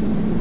you